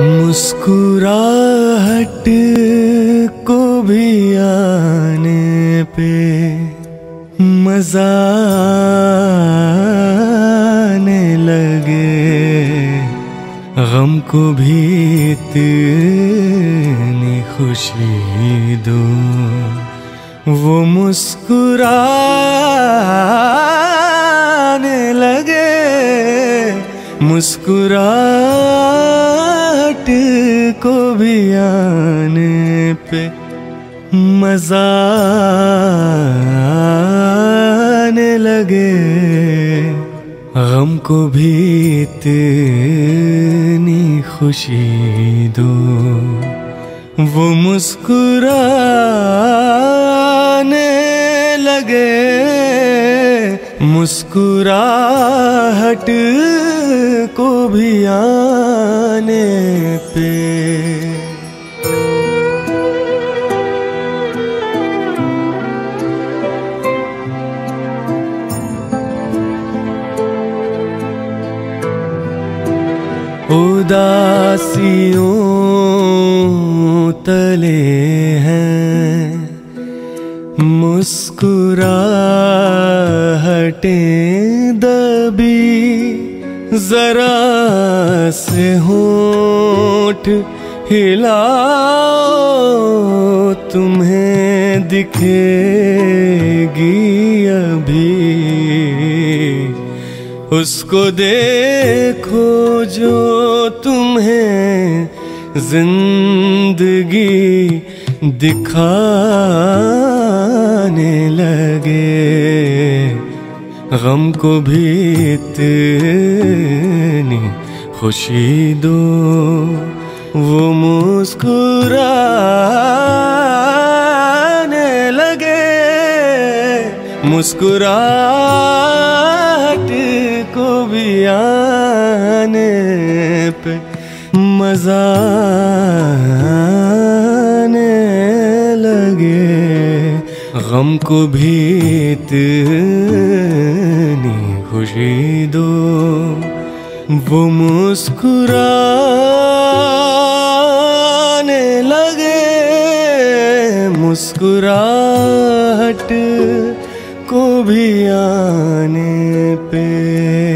मुस्कुराहट को भी आने पे मज़ा आने लगे। गम को भी इतनी खुशी दो। वो मुस्कुराने लगे। मुस्कुराहट को भी आने पे मज़ा आने लगे। गम को भी इतनी खुशी दो। वो मुस्कुराने लगे। मुस्कुराहट को भी आने पे उदासियों तले हैं मुस्कुराहटे दबी। जरा से होठ हिलाओ तुम्हें दिखेगी अभी। उसको देखो जो तुम्हें ज़िंदगी दिखाने लगे। गम को भी इतनी खुशी दो। वो मुस्कुराने लगे, मुस्कुराहट को भी आने पे मज़ा आने लगे। गम को भी इतनी दो वो मुस्कुराने लगे। मुस्कुराहट को भी आने पे।